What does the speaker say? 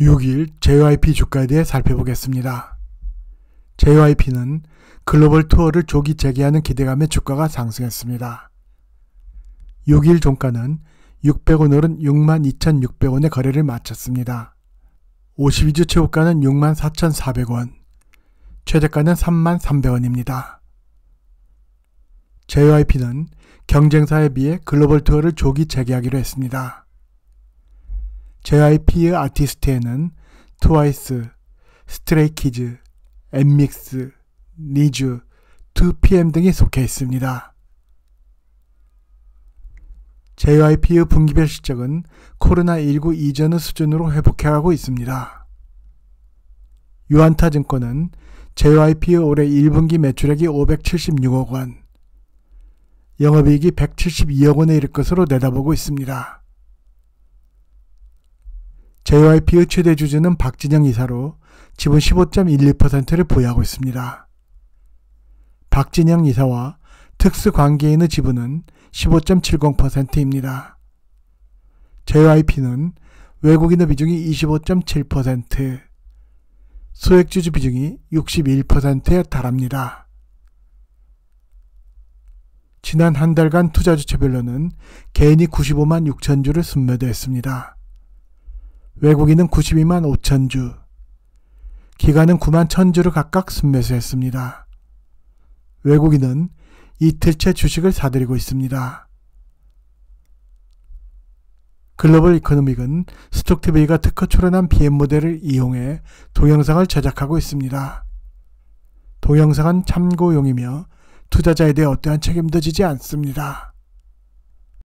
6일 JYP 주가에 대해 살펴보겠습니다. JYP는 글로벌 투어를 조기 재개하는 기대감에 주가가 상승했습니다. 6일 종가는 600원 오른 62,600원의 거래를 마쳤습니다. 52주 최고가는 64,400원, 최저가는 33,300원입니다. JYP는 경쟁사에 비해 글로벌 투어를 조기 재개하기로 했습니다. JYP의 아티스트에는 트와이스, 스트레이키즈, 엔믹스, 니쥬, 2PM 등이 속해 있습니다. JYP의 분기별 실적은 코로나19 이전의 수준으로 회복해가고 있습니다. 유안타증권은 JYP의 올해 1분기 매출액이 576억 원, 영업이익이 172억 원에 이를 것으로 내다보고 있습니다. JYP의 최대 주주는 박진영 이사로 지분 15.12%를 보유하고 있습니다. 박진영 이사와 특수 관계인의 지분은 15.70%입니다. JYP는 외국인의 비중이 25.7%, 소액주주 비중이 61%에 달합니다. 지난 한 달간 투자 주체별로는 개인이 95만 6천 주를 순매도했습니다. 외국인은 92만 5천 주, 기관은 9만 1천 주를 각각 순매수했습니다. 외국인은 이틀째 주식을 사들이고 있습니다. 글로벌 이코노믹은 스톡TV가 특허 출원한 BM 모델을 이용해 동영상을 제작하고 있습니다. 동영상은 참고용이며 투자자에 대해 어떠한 책임도 지지 않습니다.